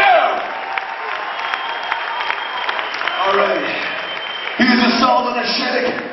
Yeah! All right. He's a Solomon and Shake.